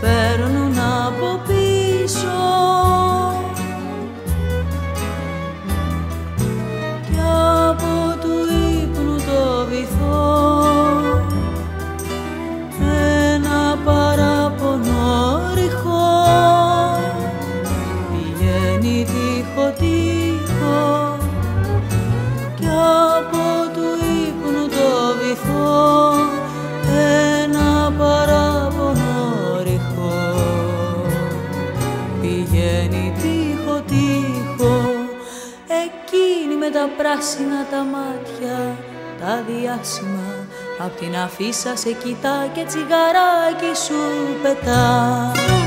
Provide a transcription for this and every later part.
παίρνουν από πίσω. πράσινα τα μάτια, τα διάσημα. Απ' την αφίσα σε κοιτά και τσιγαράκι σου πετά.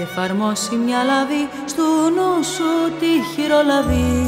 Έχει εφαρμόσει μια λαβή στου νους σου τη χειρολαβή.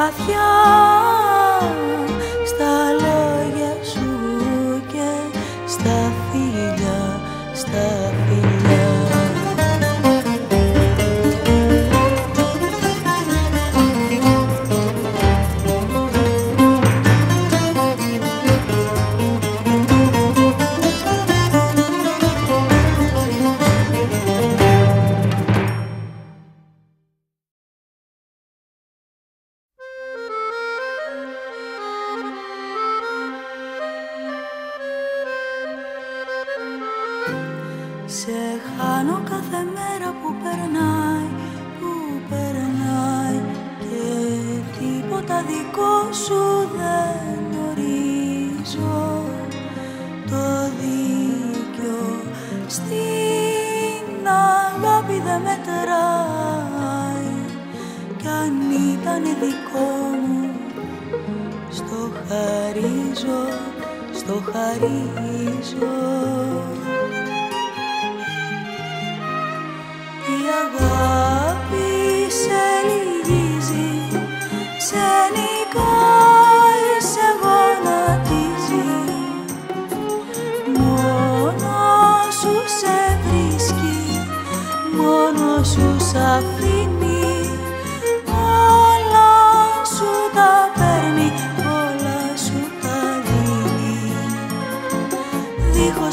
παίρνει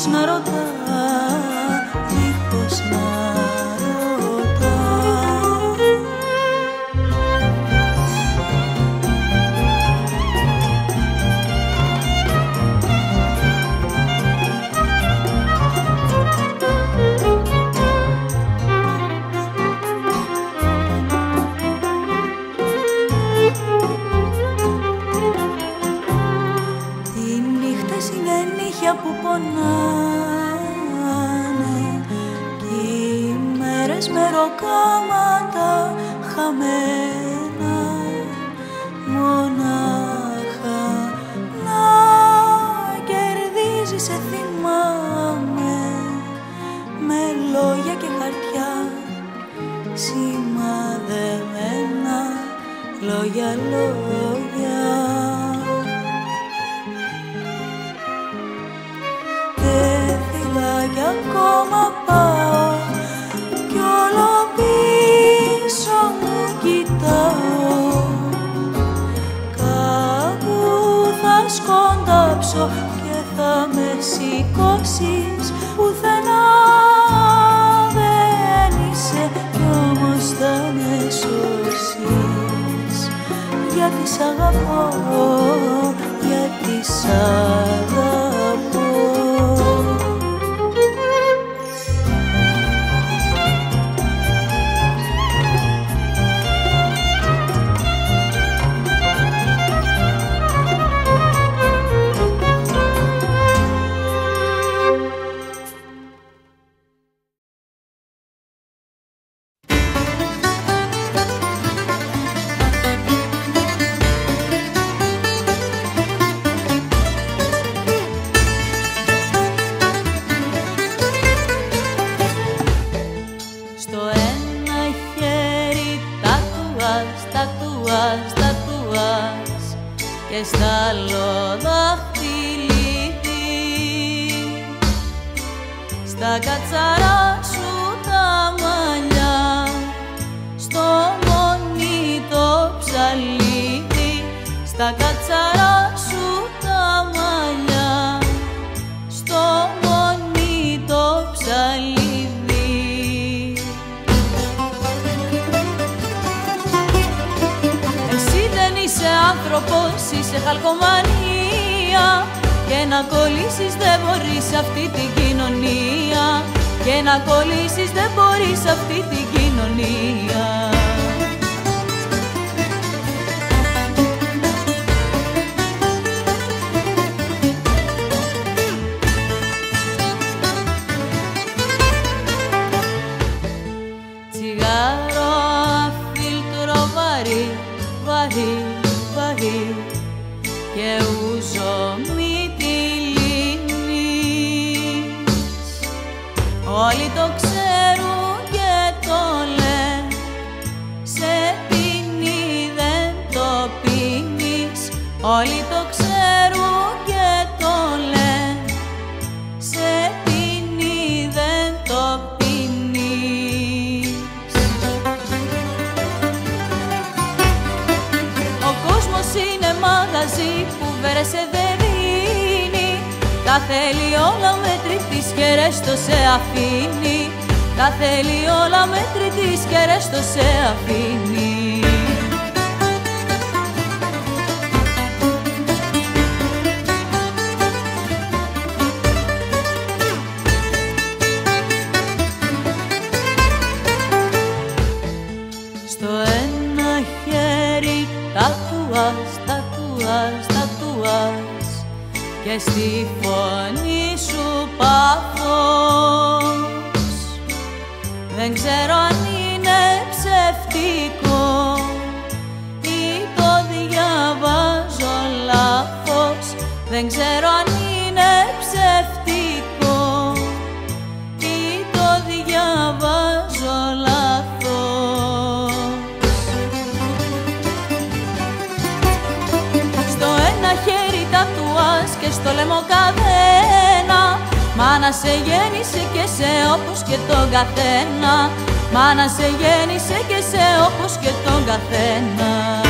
να ρωτάς. Τα κατσαρά σου τα μαλλιά στο μονί το ψαλίδι. Εσύ δεν είσαι άνθρωπος, είσαι χαλκομανία. Και να κολλήσεις δεν μπορείς σε αυτή την κοινωνία. Και να κολλήσεις δεν μπορείς αυτή την κοινωνία. στο λαιμό καδένα. Μάνα σε γέννησε και σε όπως και τον καθένα. Μάνα σε γέννησε και σε όπως και τον καθένα.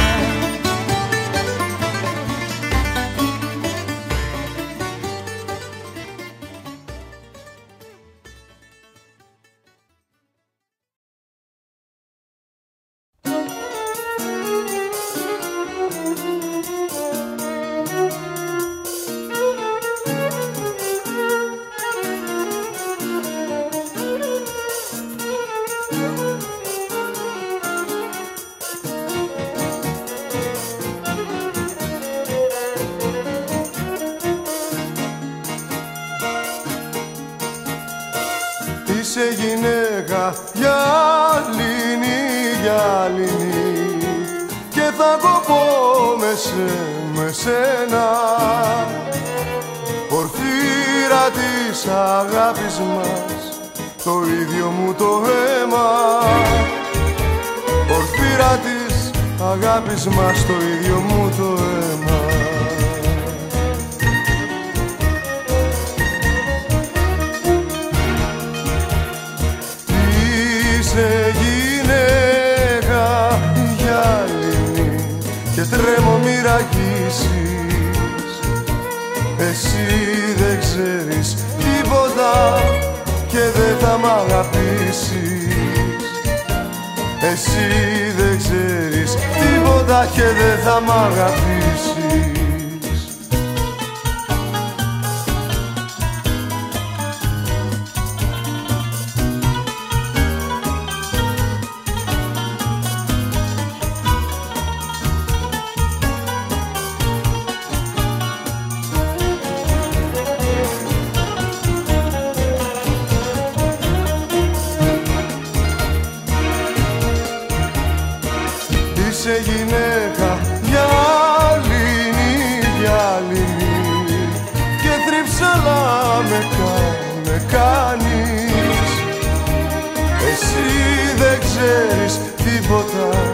Τίποτα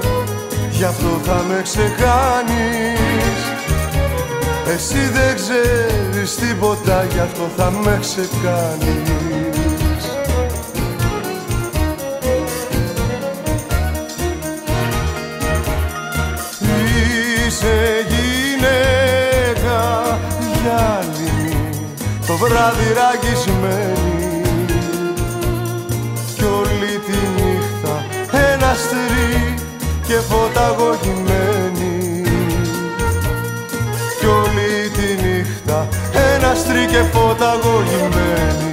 γι' αυτό θα με ξεκάνεις Εσύ δεν ξέρεις τίποτα γι' αυτό θα με ξεκάνεις Είσαι γυναίκα γυάλινη το βράδυ ραγισμένη και φωταγωγημένη. Κι όλη τη νύχτα ένα αστρί και φωταγωγημένη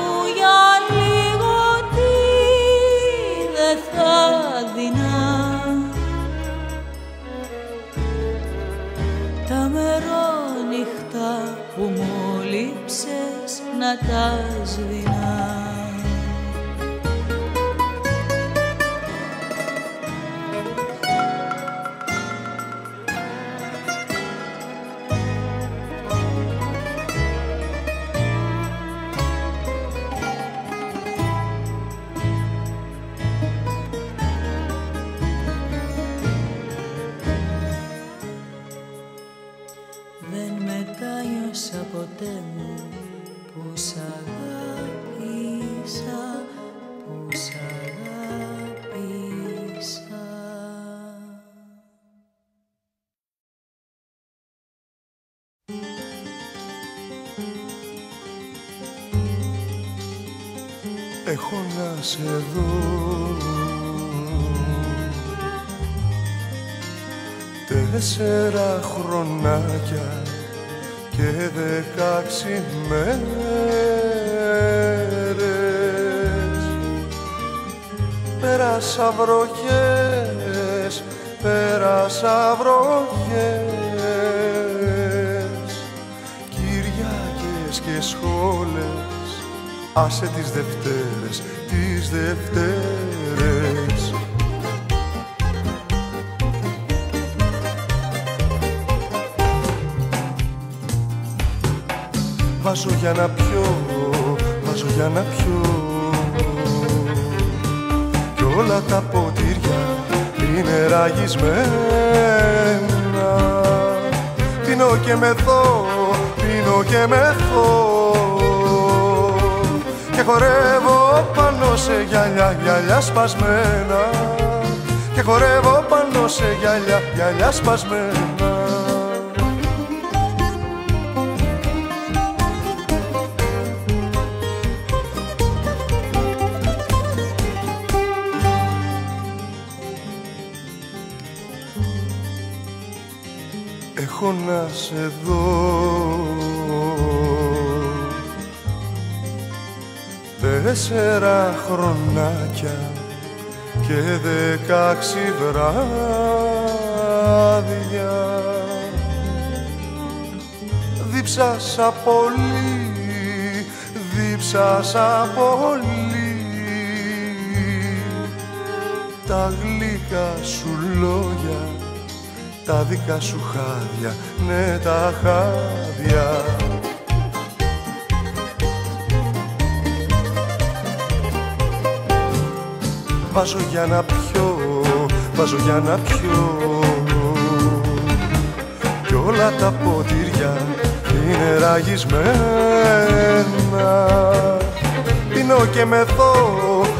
να τα σβηνά σε δω Τέσσερα χρονάκια και δεκάξι μέρες. Πέρασα βροχές, πέρασα βροχές. Κυριακές και σχόλες Άσε τις Δευτέρες, τις Δευτέρες. Βάζω για να πιω, βάζω για να πιω. Κι όλα τα ποτήρια είναι ραγισμένα. Πίνω και μεθώ, πίνω και μεθώ και χορεύω πάνω σε γυαλιά, γυαλιά σπασμένα. Και χορεύω πάνω σε γυαλιά, γυαλιά σπασμένα. Έχω να σε δω τέσσερα χρονάκια και δεκάξι βράδια. Δίψασα πολύ, δίψασα πολύ. Τα γλυκά σου λόγια τα δικά σου χάδια, ναι τα χάδια Βάζω για να πιω, βάζω για να πιω. Κι όλα τα ποτήρια είναι ραγισμένα. Πίνω και μεθώ,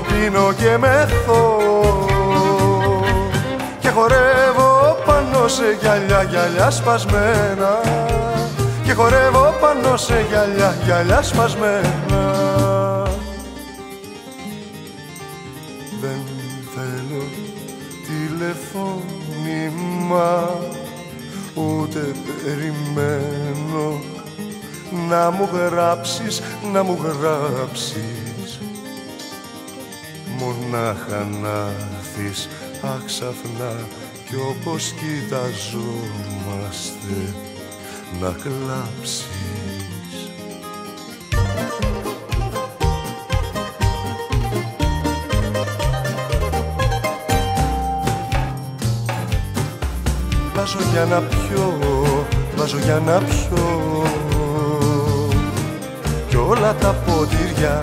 πίνω και μεθώ. Και χορεύω πάνω σε γυαλιά, γυαλιά σπασμένα. Και χορεύω πάνω σε γυαλιά, γυαλιά σπασμένα γράψεις, να μου γράψεις. Μονάχα να έρθεις άξαφνα κι όπως κοιταζόμαστε να κλάψεις. Βάζω για να πιω, βάζω για να πιω. Κι όλα τα ποτήρια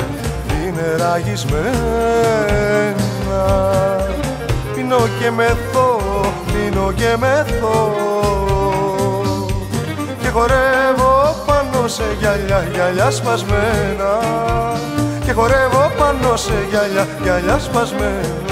είναι ραγισμένα. Πίνω και μεθώ, πίνω και μεθώ. Και χορεύω πάνω σε γυαλιά, γυαλιά σπασμένα. Και χορεύω πάνω σε γυαλιά, γυαλιά σπασμένα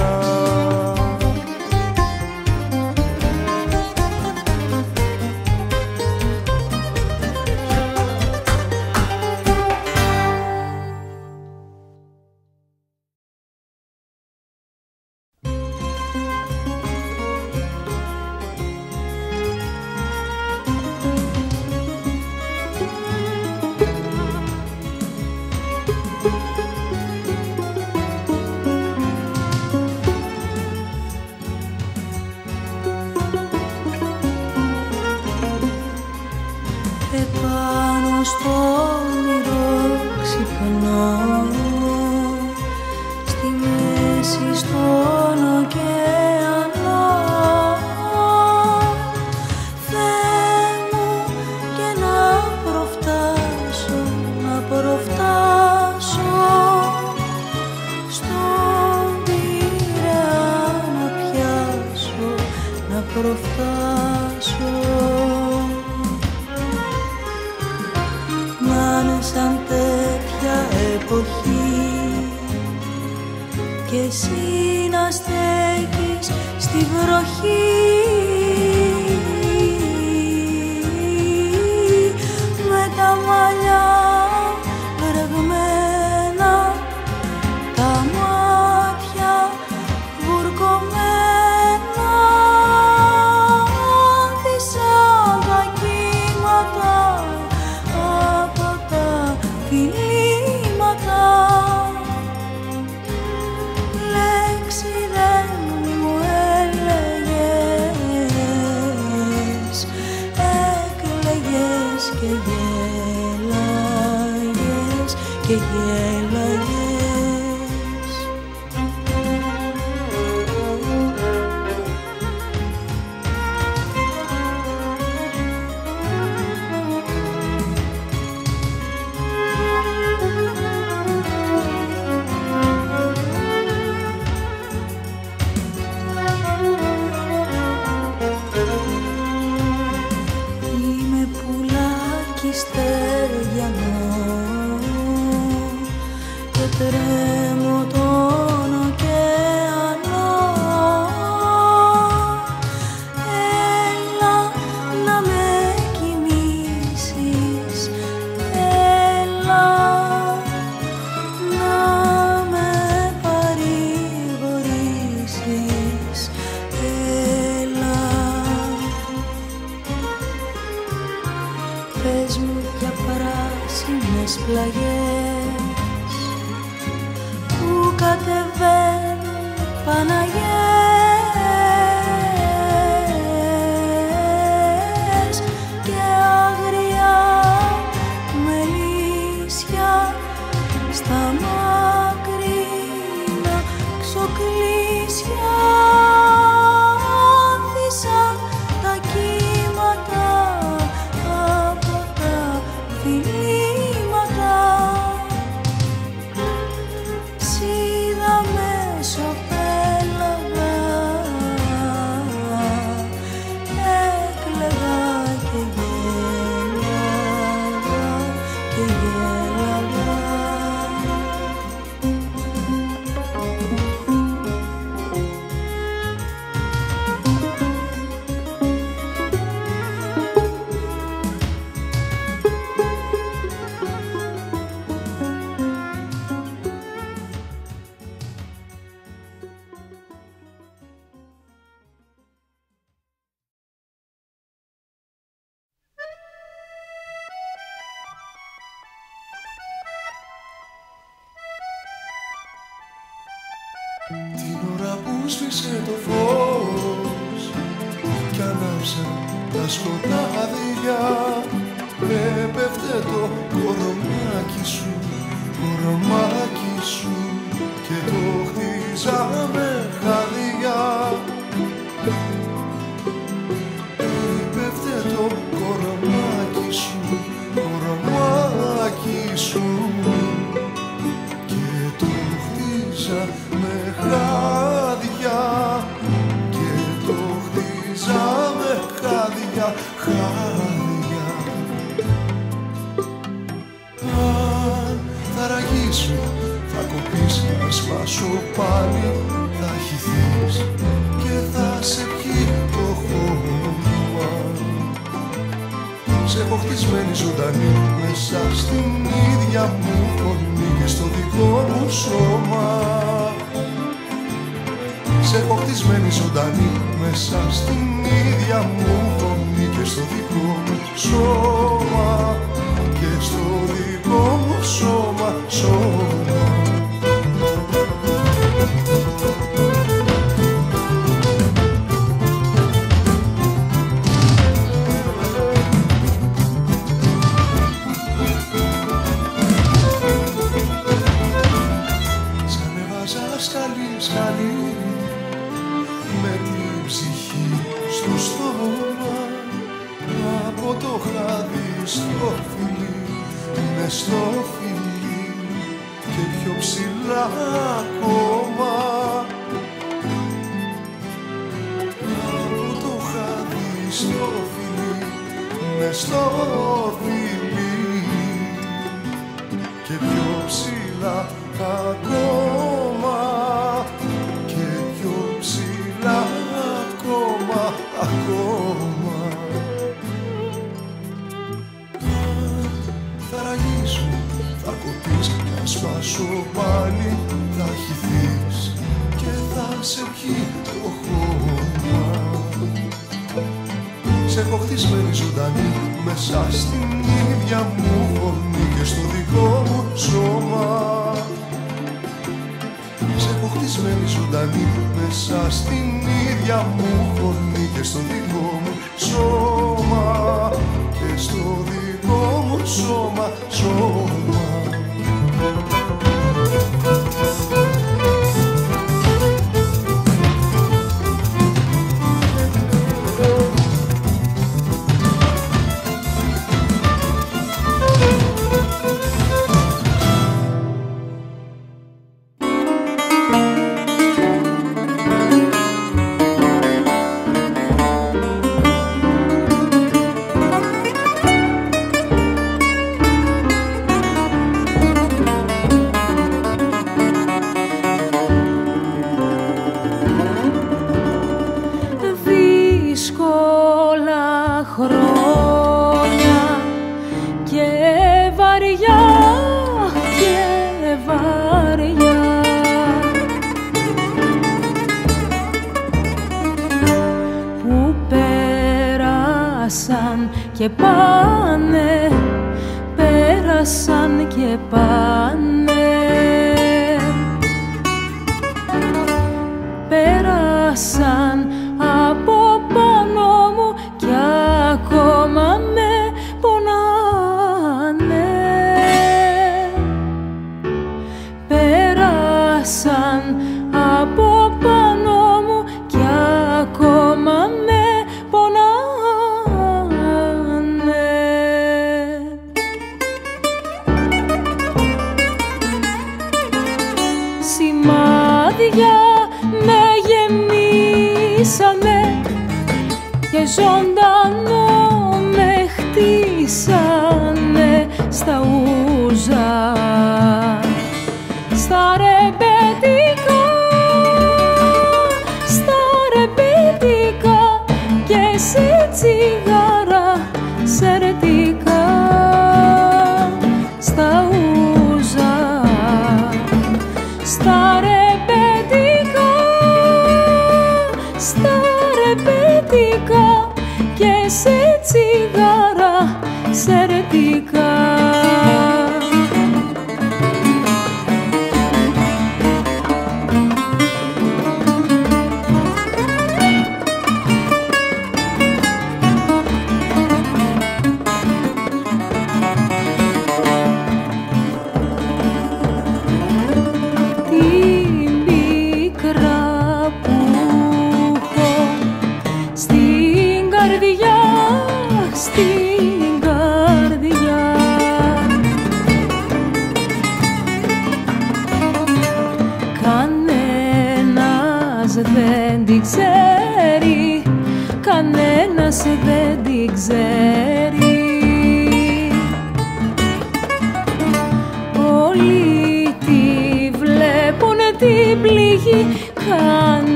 μέσα στην ίδια μου δομή και στο δικό μου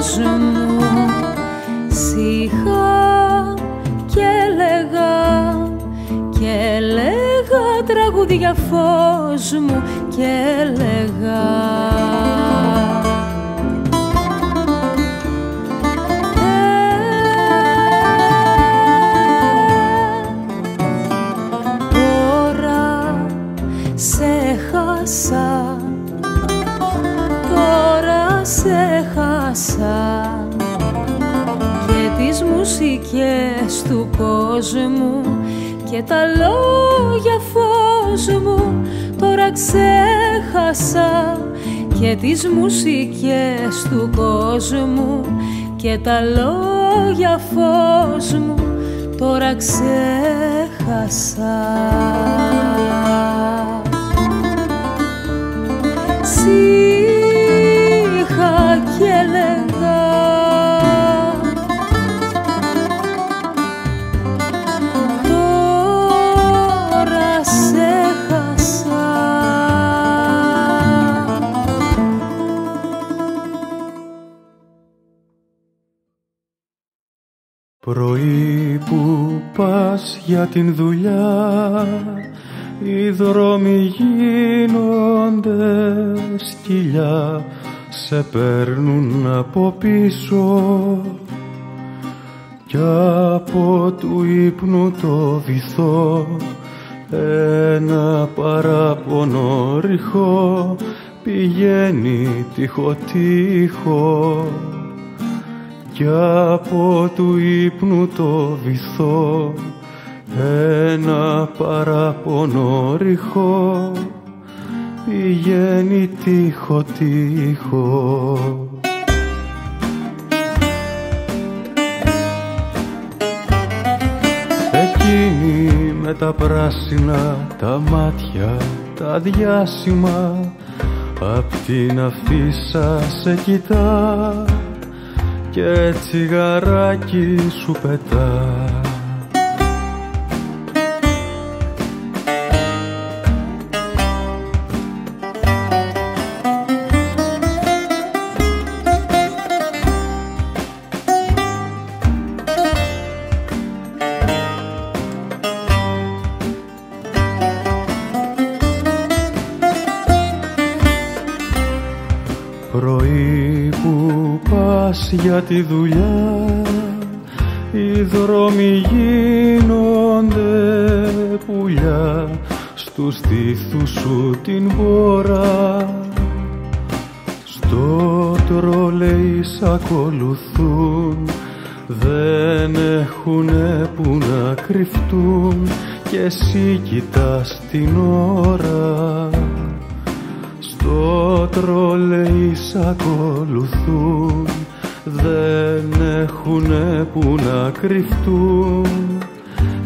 μου και λεγα και λεγα τραγούδια φως μου και λεγα. Μουσικές του κόσμου και τα λόγια φως μου τώρα ξέχασα και τις μουσικές του κόσμου και τα λόγια φως μου τώρα ξέχασα. Σύχα Πρωί που πας για την δουλειά οι δρόμοι γίνονται σκυλιά σε παίρνουν από πίσω. Κι από του ύπνου το βυθό ένα παράπονο ρηχό πηγαίνει τείχο τείχο κι από του ύπνου το βυθό ένα παράπονο ρηχό πηγαίνει τείχο τείχο Εκείνη με τα πράσινα τα μάτια τα διάσημα απ' την αφίσα σε κοιτά και τσιγαράκι σου πετάς για τη δουλειά. Οι δρόμοι γίνονται πουλιά. Στους στήθους σου την πόρα. Στο τρολέι σ' ακολουθούν. Δεν έχουνε που να κρυφτούν. Και εσύ κοιτάς την ώρα. Στο τρολέι σ' ακολουθούν δεν έχουνε που να κρυφτούν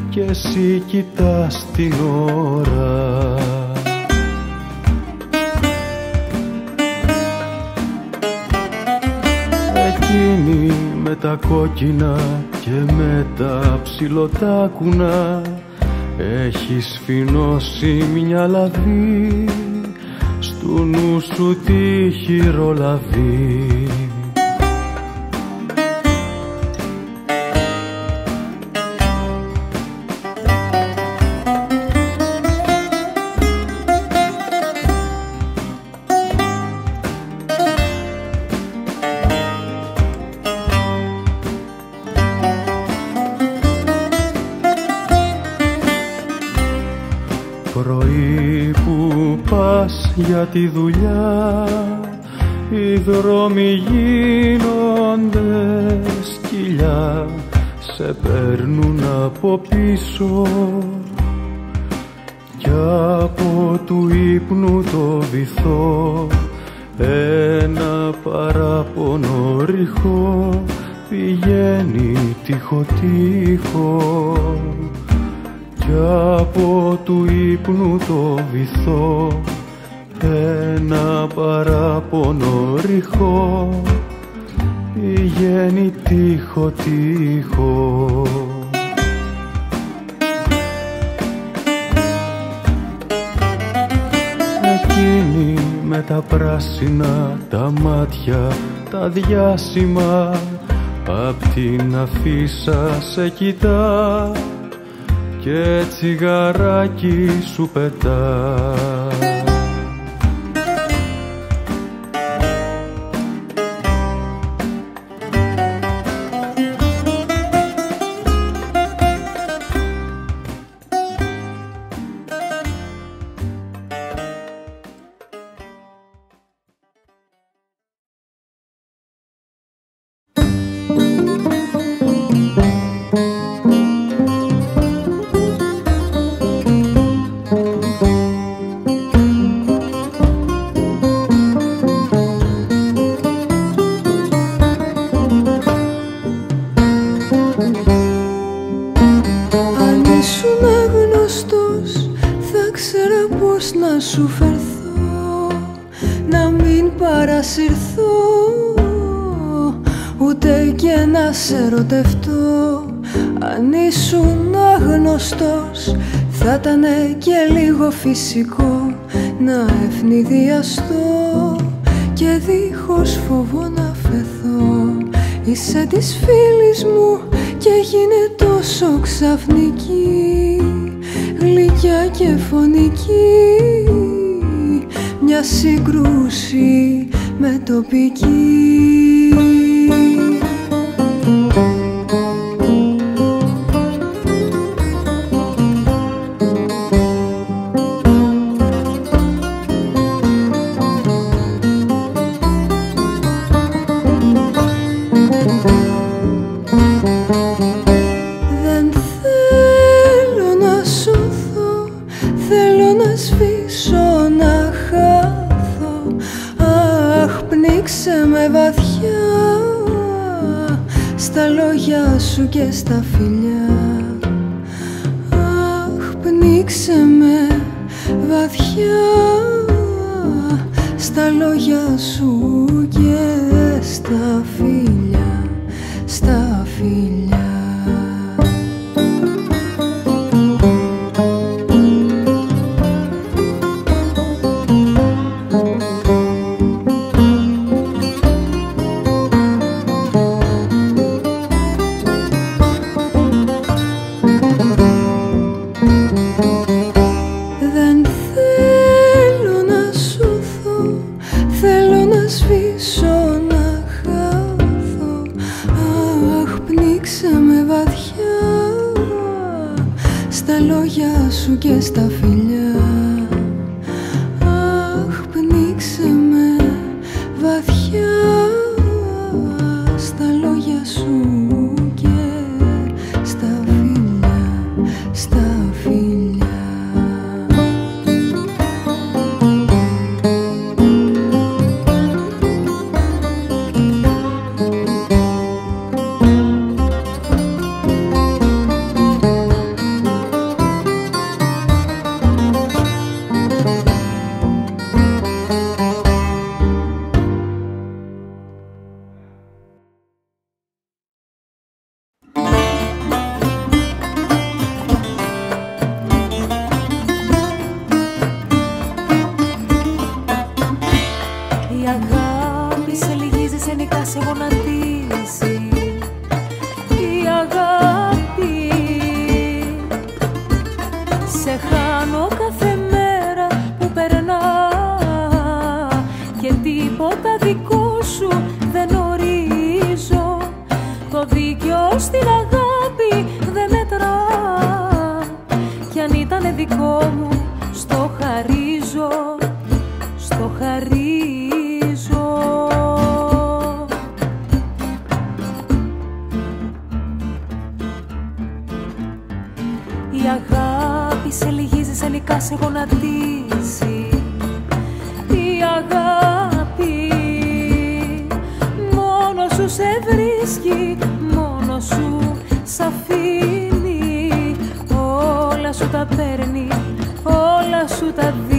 και εσύ κοιτάς την ώρα. Εκείνη με τα κόκκινα και με τα ψιλοτάκουνα έχει σφινώσει μια λαβή στου νου σου τη χειρολαβή για τη δουλειά. Οι δρόμοι γίνονται σκυλιά σε παίρνουν από πίσω. Κι από του ύπνου το βυθό ένα παράπονο ρηχό πηγαίνει τείχο τείχο κι από του ύπνου το βυθό ένα παράπονο ρηχό πηγαίνει τείχο τείχο. Εκείνη με τα πράσινα τα μάτια τα διάσημα απ' την αφίσα σε κοιτά και τσιγαράκι σου πετά φυσικό Να ευνηδιαστώ Και δίχως φοβό να φεθώ. Είσαι της φίλης μου και έγινε τόσο ξαφνική Αχ, πνίξε με βαθιά στα λόγια σου και στα φιλιά, στα φιλιά ακόμα πάω κι όλα πίσω μου κοιτάω Κάπου θα σκόντα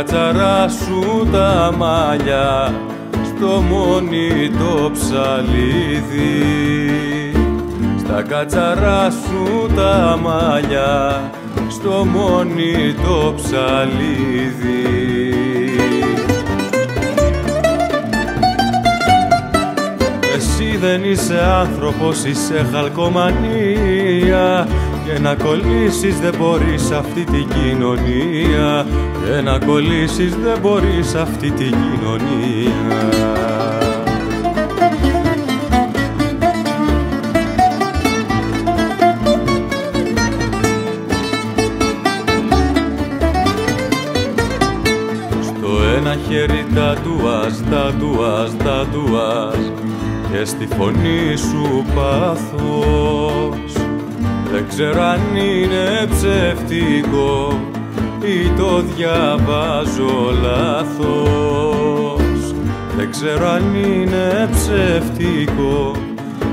κατσαρά σου τα μαλλιά στο μόνι το ψαλίδι. Στα κατσαρά σου τα μαλλιά στο μόνι το ψαλίδι δεν είσαι άνθρωπος, είσαι χαλκομανία και να κολλήσεις δεν μπορείς αυτή την κοινωνία. Και να κολλήσεις δεν μπορείς αυτή την κοινωνία. Στο ένα χέρι τα τουάς, τα τουάς, τα τουάς και στη φωνή σου πάθος δεν ξέρω αν είναι ψευτικό ή το διαβάζω λάθος. Δεν ξέρω αν είναι ψευτικό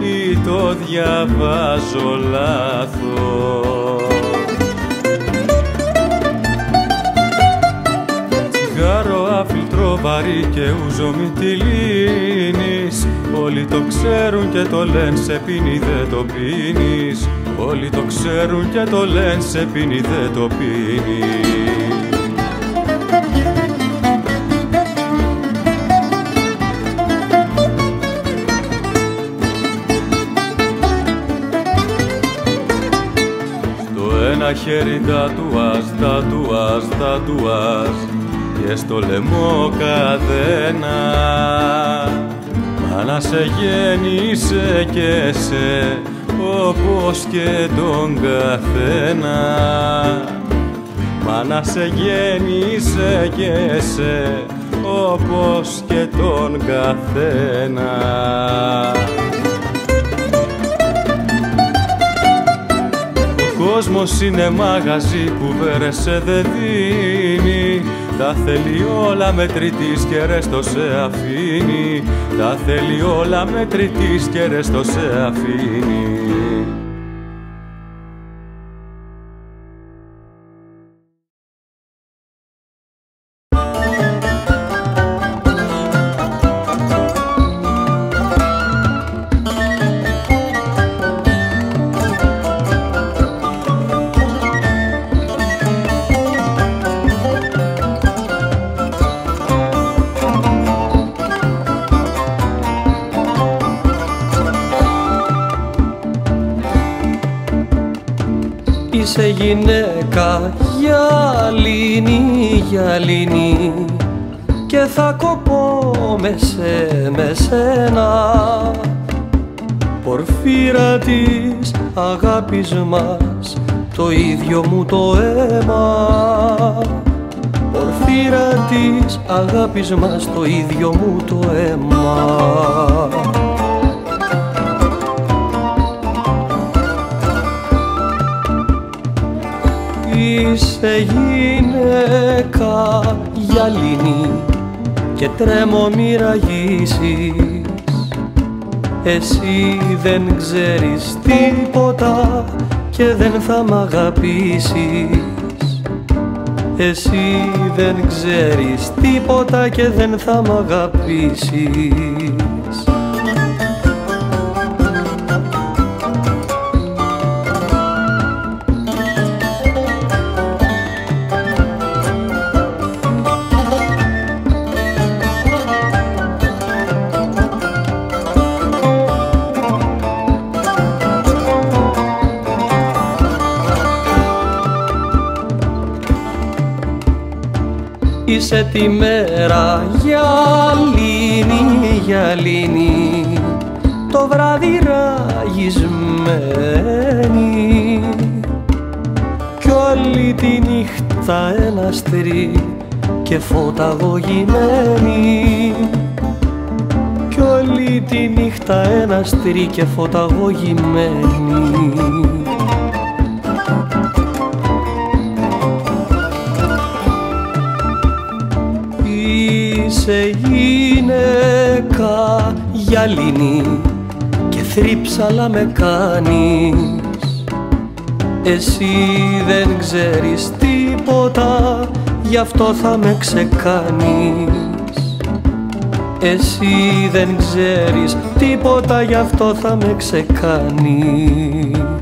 ή το διαβάζω λάθος. Τσιγάρο αφιλτρό βαρύ και ούζο μη τη λύνεις Όλοι το ξέρουν και το λένε σε πίνει δεν το πίνεις Όλοι το ξέρουν και το λένε σε πίνει δεν το πίνεις. Στο ένα χέρι τα τατουάς, τατουάς και στο λαιμό καδένα να σε γέννησε και σε όπως και τον καθένα. Μα να σε γέννησε και σε όπως και τον καθένα. Ο κόσμος είναι μαγαζί που βέρεσε δεν δίνει. Τα θέλει όλα μετρητής και ρέστο σε αφήνει. Τα θέλει όλα μετρητής και ρέστο σε αφήνει γυναίκα γυαλίνη, γυαλίνη. Και θα κοπώ με σε με σένα. Πορφύρα της αγάπης μας το ίδιο μου το αίμα. Πορφύρα της αγάπης μας το ίδιο μου το αίμα Είσαι γυναίκα γυαλίνη και τρέμω μη ραγίσεις Εσύ δεν ξέρεις τίποτα και δεν θα μ' αγαπήσεις. Εσύ δεν ξέρεις τίποτα και δεν θα μ' αγαπήσεις Είσαι τη μέρα. Γυαλίνη, γυαλίνη το βράδυ ραγισμένη. Κι όλη τη νύχτα ένα στρί και φωταγωγημένη κι όλη τη νύχτα ένα στρί και φωταγωγημένη είσαι γυναίκα γυαλίνη και θρύψαλα με κάνεις. Εσύ δεν ξέρεις τίποτα γι' αυτό θα με ξεκάνεις. Εσύ δεν ξέρεις τίποτα γι' αυτό θα με ξεκάνεις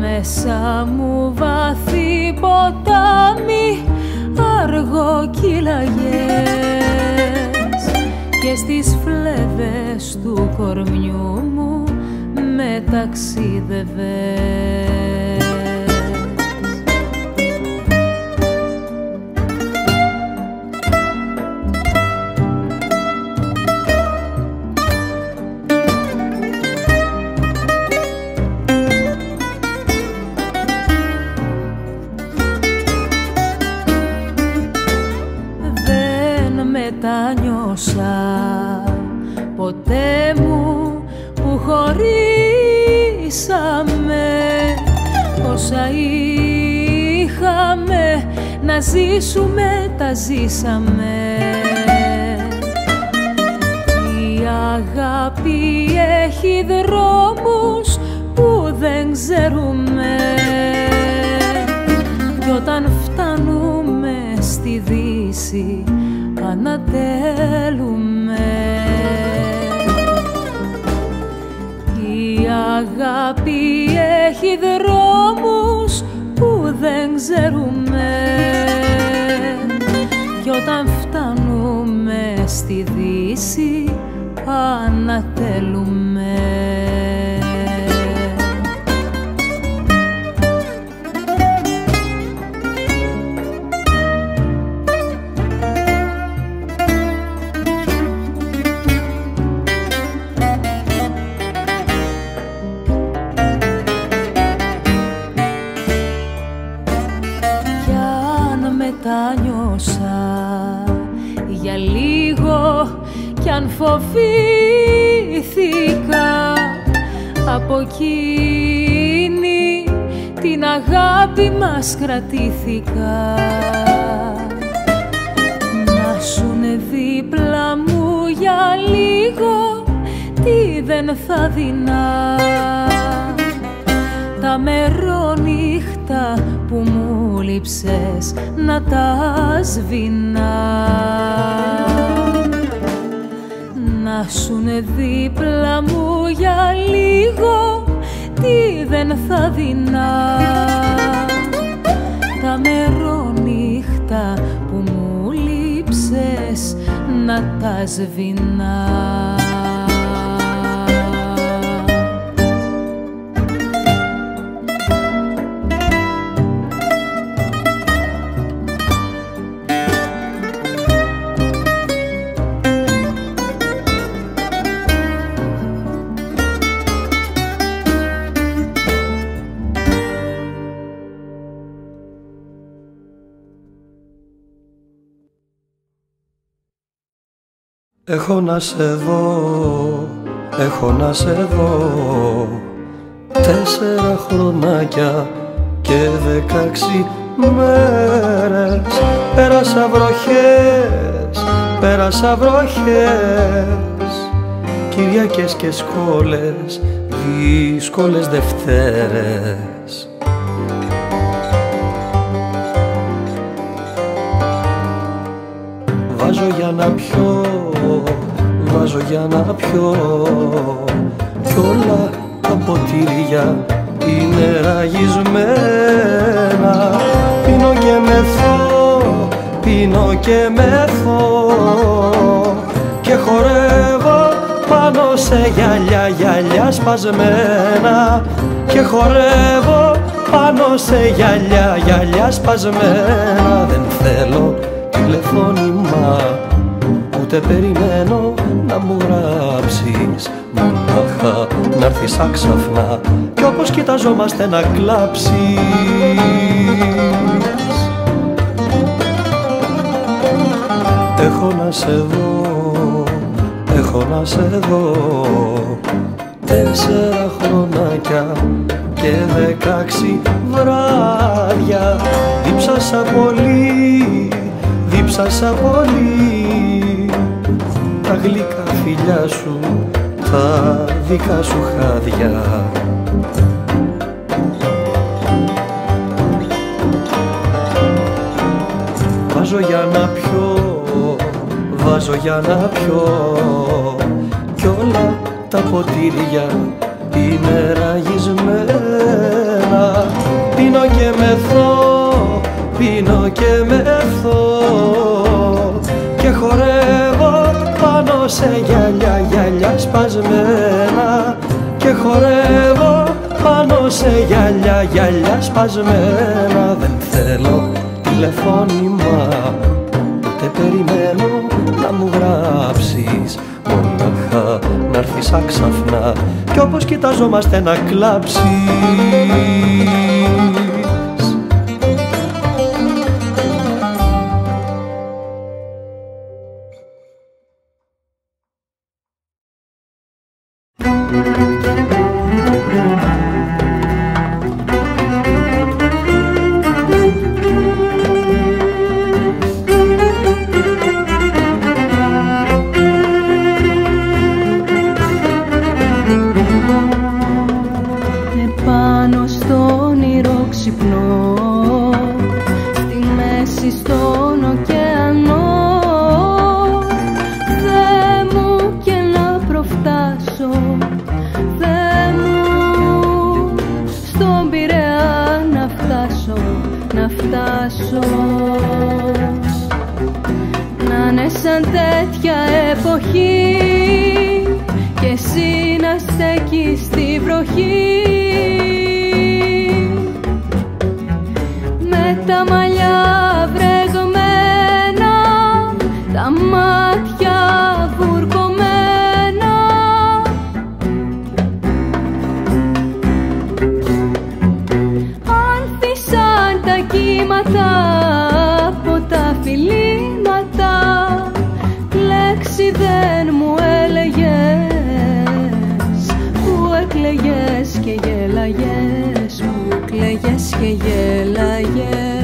Μέσα μου βαθύ ποτάμι αργό κυλαγές Και στις φλέβες του κορμιού μου μεταξίδευες. ζήσουμε τα ζήσαμε. Η αγάπη έχει δρόμους που δεν ξέρουμε. Κι όταν φτάνουμε στη δύση ανατέλουμε. Η αγάπη έχει δρόμους μετάνιωσα γυαλί μας κρατήθηκα. Να σουνε δίπλα μου για λίγο τι δεν θα δεινά. Τα μερόνυχτα που μου λείψες να τα σβηνά να σουνε δίπλα μου για λίγο τι δεν θα δεινά που μου λείψες να τα σβηνάς Έχω να σε δω, έχω να σε δω. Τέσσερα χρονάκια και δεκάξι μέρες. Πέρασα βροχές, πέρασα βροχές. Κυριακές και σκόλες, δύσκολες Δευτέρες. Βάζω για να πιω βάζω για να πιω. Κι όλα τα ποτήρια είναι ραγισμένα. Πίνω και μεθώ, πίνω και μεθώ και χορεύω πάνω σε γυαλιά, γυαλιά σπασμένα. Και χορεύω πάνω σε γυαλιά, γυαλιά σπασμένα. Δεν θέλω τηλεφώνημα ούτε περιμένω να μου γράψεις. Μονάχα να έρθεις άξαφνα κι όπως κοιταζόμαστε να κλάψεις. Έχω να σε δω, έχω να σε δω. Τέσσερα χρονάκια και δεκάξι βράδια. Δίψασα πολύ, δίψασα πολύ τα γλυκά φιλιά σου, τα δικά σου χάδια. Βάζω για να πιω, βάζω για να πιω κι όλα τα ποτήρια είναι ραγισμένα. Πίνω και μεθώ, πίνω και μεθώ σε γυαλιά, γυαλιά σπασμένα και χορεύω πάνω σε γυαλιά, γυαλιά σπασμένα. Δεν θέλω τηλεφώνημα ούτε περιμένω να μου γράψεις. Μονάχα να έρθεις άξαφνα κι όπως κοιταζόμαστε να κλάψεις 了眼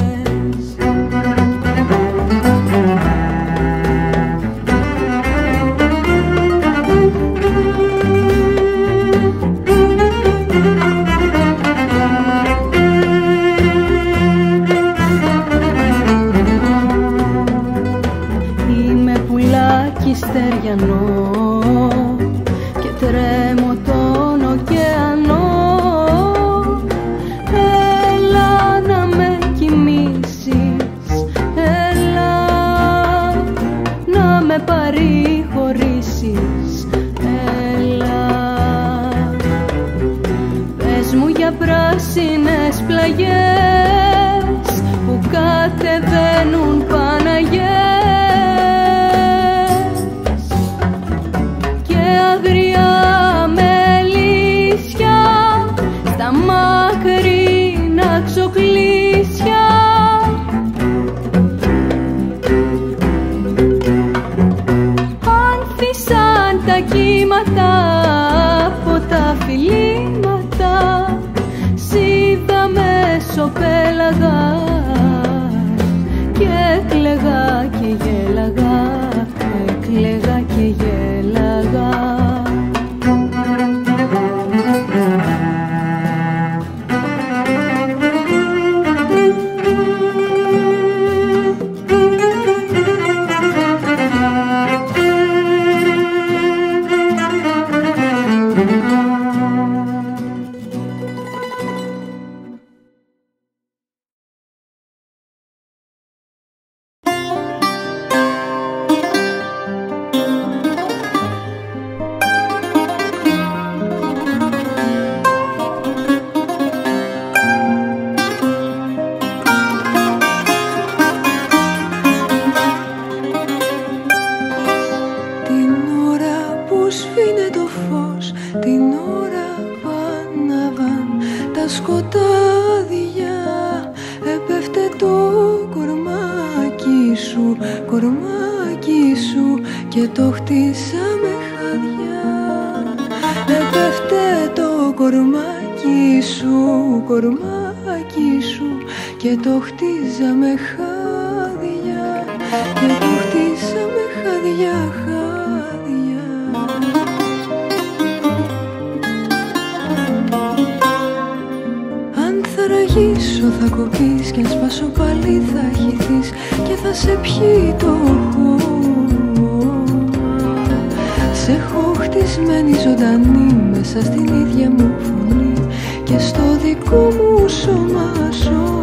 γύρισα με χαδιά Έπεφτε το κορμάκι σου, κορμάκι σου. Και το χτίζαμε χαδιά. Και το χτίζαμε χαδιά, χαδιά. Αν θωραγήσω θα κοπείς και αν σπάσω πάλι θα χυθείς. Και θα σε πιει το χώρο σε έχω χτισμένη ζωντανή μέσα στην ίδια μου φωνή και στο δικό μου σώμα ζω.